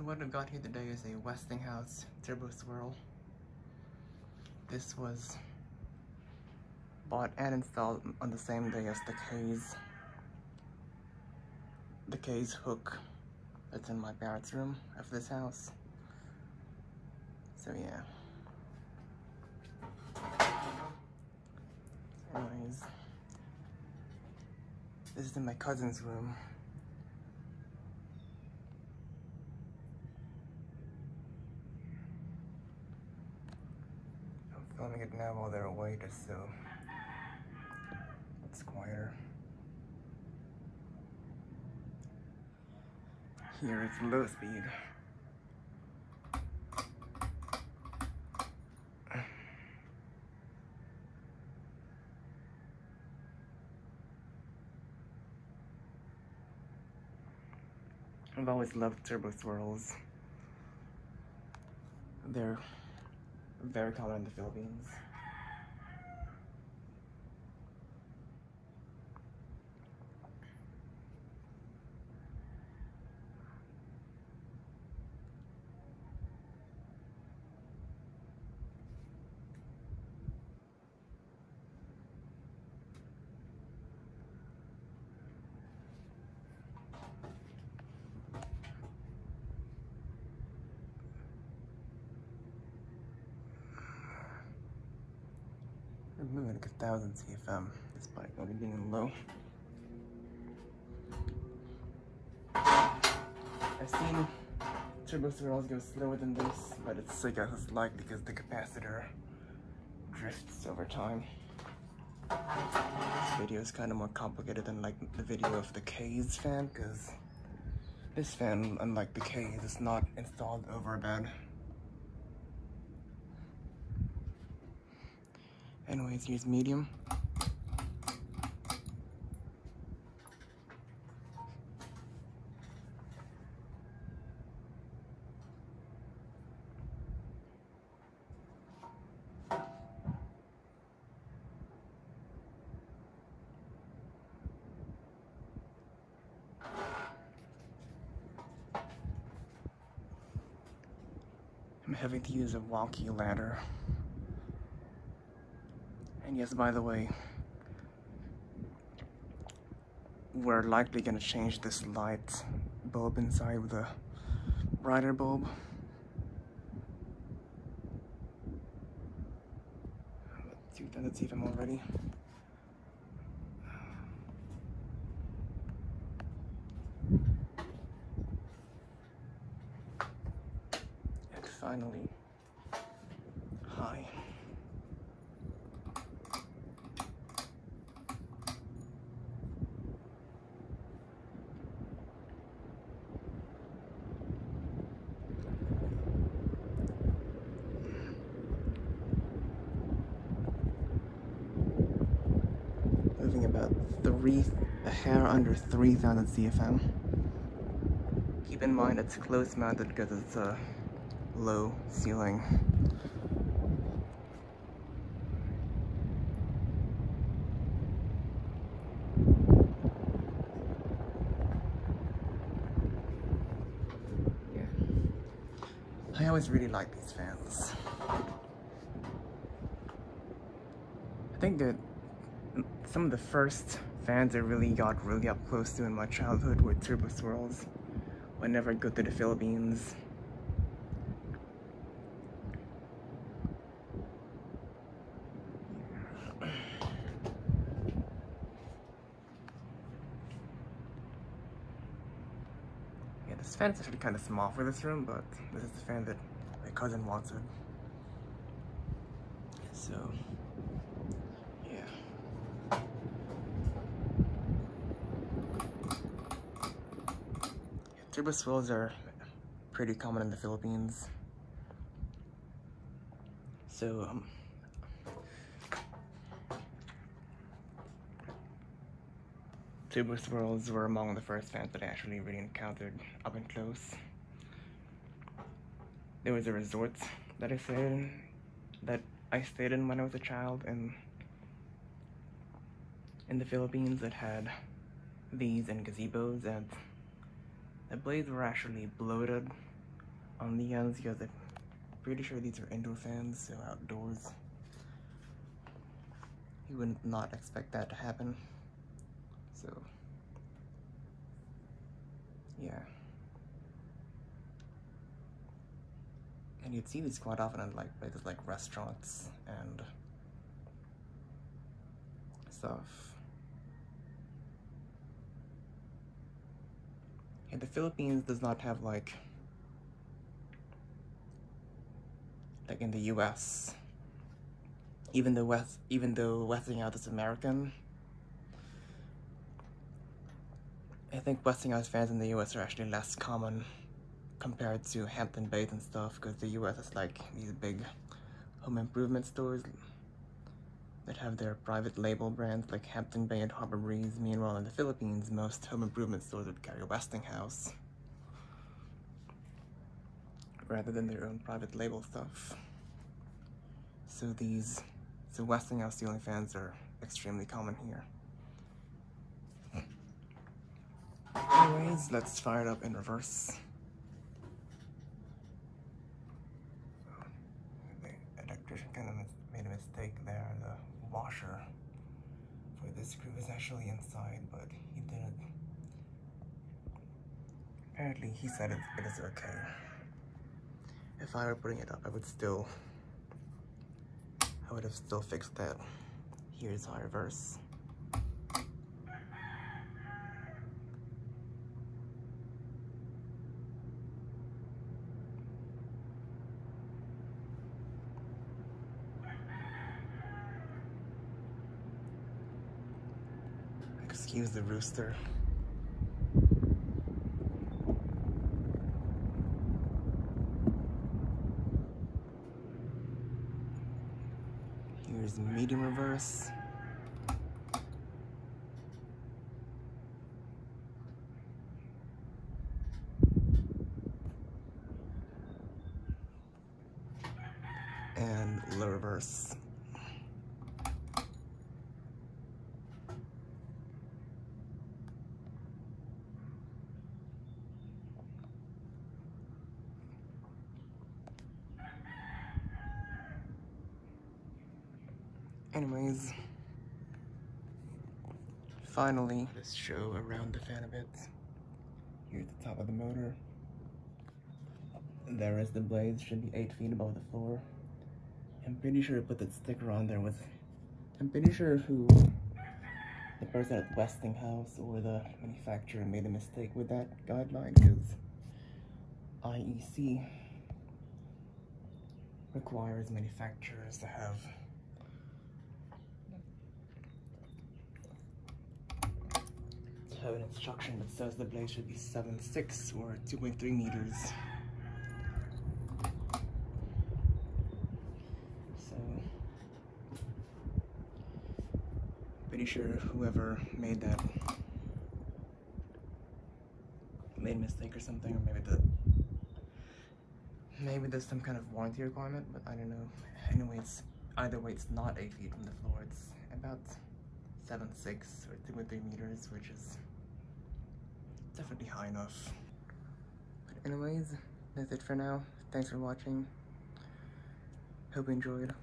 So what I've got here today is a Westinghouse Turbo Swirl. This was bought and installed on the same day as the K's the K's hook that's in my parents' room of this house. So yeah. Anyways, this is in my cousin's room. I'm get it now while they're away just so it's quieter. Here it's low speed. I've always loved turbo swirls. They're very common in the Philippines. Moving like a thousand CFM despite only being low. I've seen turbo swirls go slower than this, but it's I guess it's like because the capacitor drifts over time. This video is kind of more complicated than like the video of the K's fan, because this fan, unlike the K's, is not installed over a Anyways, use medium. I'm having to use a wonky ladder. And yes, by the way, we're likely gonna change this light bulb inside with a brighter bulb. 200 CFM already. And finally, high. About three, a hair under 3,000 CFM. Keep in mind it's close mounted because it's a low ceiling. Yeah. I always really like these fans. I think that some of the first fans I really got really up close to in my childhood were Turbo Swirls whenever I go to the Philippines. Yeah, this fan is actually kind of small for this room, but this is the fan that my cousin wanted. So, yeah. Turbo swirls are pretty common in the Philippines. So, um, turbo swirls were among the first fans that I actually really encountered up and close. There was a resort that I stayed in, that I stayed in when I was a child in in the Philippines that had these and gazebos and the blades were actually bloated on the ends because I'm pretty sure these are indoor fans, so outdoors. You would not expect that to happen. So, yeah. And you'd see these quite often in like places like restaurants and stuff. And the Philippines does not have like like in the US even though West even though Westinghouse is American I think Westinghouse fans in the US are actually less common compared to Hampton Bays and stuff because the US is like these big home improvement stores that have their private label brands like Hampton Bay and Harbor Breeze. Meanwhile, in the Philippines, most home improvement stores would carry Westinghouse rather than their own private label stuff. So these, so Westinghouse ceiling fans are extremely common here. Anyways, let's fire it up in reverse. The electrician kind of made a mistake there. The washer for this screw is actually inside, but he didn't. Apparently, he said it, it is okay. If I were putting it up, I would still, I would have still fixed that. Here's our reverse. Excuse the rooster. Here's medium reverse. And low reverse. Anyways, finally, let's show around the fan a bit. Here's the top of the motor. There is the blades, should be 8 feet above the floor. I'm pretty sure I put that sticker on there with, I'm pretty sure who, the person at Westinghouse or the manufacturer made a mistake with that guideline because IEC requires manufacturers to have have an instruction that says the blade should be 7.6 or 2.3 meters. So, pretty sure whoever made that made a mistake or something, or maybe the maybe there's some kind of warranty requirement, but I don't know. Anyways, either way, it's not 8 feet from the floor. It's about 7.6 or 2.3 meters, which is definitely high enough. But anyways, that's it for now. Thanks for watching. Hope you enjoyed.